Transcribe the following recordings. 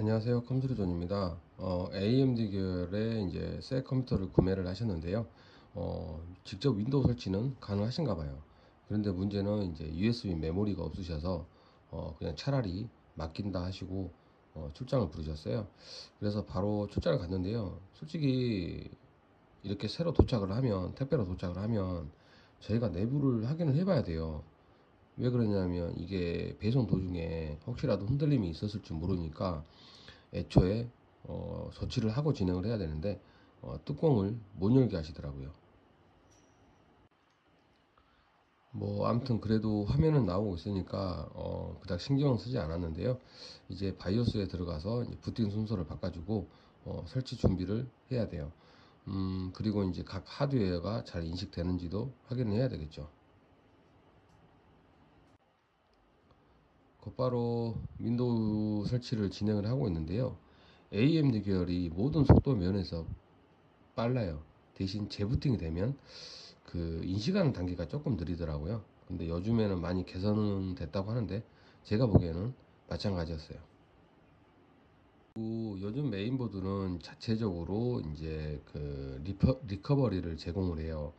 안녕하세요. 컴퓨터존입니다. 어, AMD 계열의 이제 새 컴퓨터를 구매를 하셨는데요. 어, 직접 윈도우 설치는 가능하신가 봐요. 그런데 문제는 이제 USB 메모리가 없으셔서 어, 그냥 차라리 맡긴다 하시고 어, 출장을 부르셨어요. 그래서 바로 출장을 갔는데요. 솔직히 이렇게 새로 도착을 하면 택배로 도착을 하면 저희가 내부를 확인을 해 봐야 돼요 왜 그러냐면 이게 배송 도중에 혹시라도 흔들림이 있었을 줄 모르니까 애초에 어, 조치를 하고 진행을 해야 되는데 어, 뚜껑을 못 열게 하시더라고요. 뭐 아무튼 그래도 화면은 나오고 있으니까 어, 그닥 신경은 쓰지 않았는데요. 이제 바이오스에 들어가서 부팅 순서를 바꿔주고 어, 설치 준비를 해야 돼요. 음, 그리고 이제 각 하드웨어가 잘 인식되는지도 확인을 해야 되겠죠. 곧바로 윈도우 설치를 진행을 하고 있는데요. AMD 계열이 모든 속도 면에서 빨라요. 대신 재부팅이 되면 그 인식하는 단계가 조금 느리더라고요. 근데 요즘에는 많이 개선은 됐다고 하는데 제가 보기에는 마찬가지였어요. 요즘 메인보드는 자체적으로 이제 그 리퍼, recovery를 제공을 해요.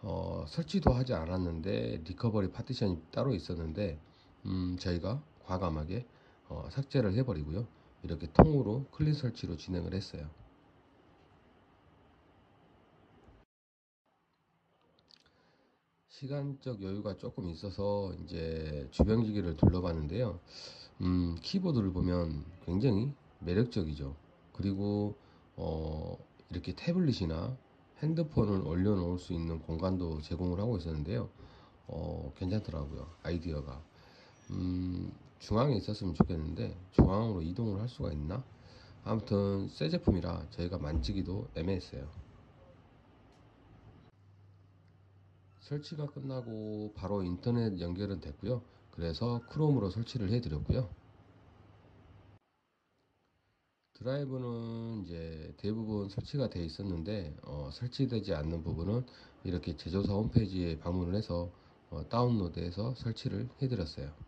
어, 설치도 하지 않았는데 recovery 파티션이 따로 있었는데 음, 저희가 과감하게 어, 삭제를 해버리고요. 이렇게 통으로 클린 설치로 진행을 했어요. 시간적 여유가 조금 있어서 이제 주변기기를 둘러봤는데요. 음, 키보드를 보면 굉장히 매력적이죠. 그리고 어, 이렇게 태블릿이나 핸드폰을 올려놓을 수 있는 공간도 제공을 하고 있었는데요. 어, 괜찮더라고요. 아이디어가. 음, 중앙에 있었으면 좋겠는데 중앙으로 이동을 할 수가 있나? 아무튼 새 제품이라 저희가 만지기도 애매했어요. 설치가 끝나고 바로 인터넷 연결은 됐고요. 그래서 크롬으로 설치를 해드렸고요. 드라이브는 이제 대부분 설치가 되어 있었는데 어, 설치되지 않는 부분은 이렇게 제조사 홈페이지에 방문을 해서 어, 다운로드해서 설치를 해드렸어요.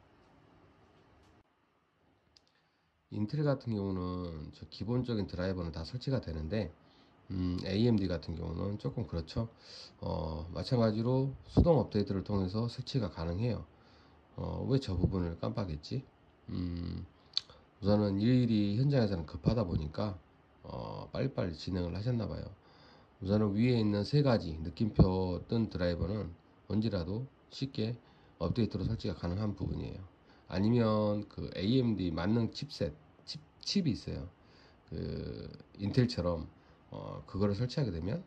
인텔 같은 경우는 기본적인 드라이버는 다 설치가 되는데 음, AMD 같은 경우는 조금 그렇죠. 어, 마찬가지로 수동 업데이트를 통해서 설치가 가능해요. 어, 왜 저 부분을 깜빡했지? 음, 우선은 일일이 현장에서는 급하다 보니까 어, 빨리빨리 진행을 하셨나 봐요. 우선은 위에 있는 세 가지 느낌표 뜬 드라이버는 언제라도 쉽게 업데이트로 설치가 가능한 부분이에요. 아니면 그 AMD 만능 칩셋 칩, 칩이 있어요. 그 인텔처럼 어, 그거를 설치하게 되면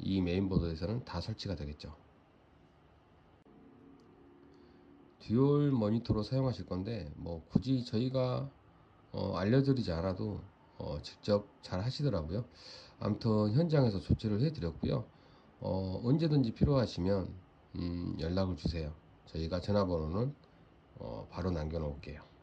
이 메인보드에서는 다 설치가 되겠죠. 듀얼 모니터로 사용하실 건데 뭐 굳이 저희가 어, 알려드리지 않아도 어, 직접 잘 하시더라고요. 아무튼 현장에서 조치를 해드렸고요. 어, 언제든지 필요하시면 음, 연락을 주세요. 저희가 전화번호는 어, 바로 남겨 놓을게요.